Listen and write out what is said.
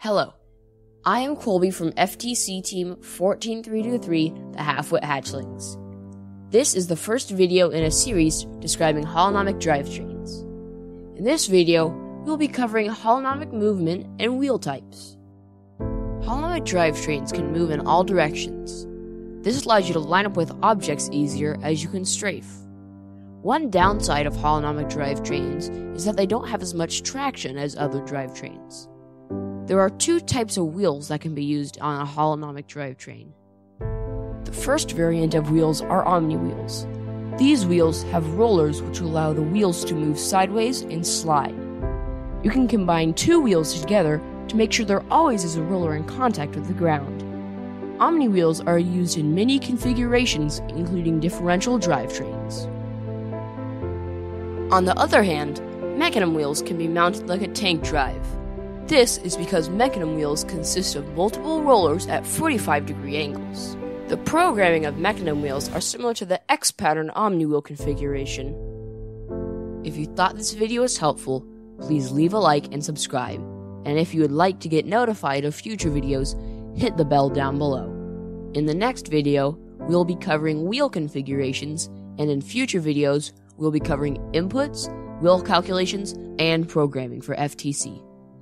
Hello, I am Colby from FTC Team 14323, the Half-Wit Hatchlings. This is the first video in a series describing holonomic drivetrains. In this video, we will be covering holonomic movement and wheel types. Holonomic drivetrains can move in all directions. This allows you to line up with objects easier as you can strafe. One downside of holonomic drivetrains is that they don't have as much traction as other drivetrains. There are two types of wheels that can be used on a holonomic drivetrain. The first variant of wheels are omni wheels. These wheels have rollers which allow the wheels to move sideways and slide. You can combine two wheels together to make sure there always is a roller in contact with the ground. Omni wheels are used in many configurations, including differential drivetrains. On the other hand, mecanum wheels can be mounted like a tank drive. This is because mecanum wheels consist of multiple rollers at 45 degree angles. The programming of mecanum wheels are similar to the X pattern omni wheel configuration. If you thought this video was helpful, please leave a like and subscribe. And if you would like to get notified of future videos, hit the bell down below. In the next video, we'll be covering wheel configurations, and in future videos, we'll be covering inputs, wheel calculations, and programming for FTC.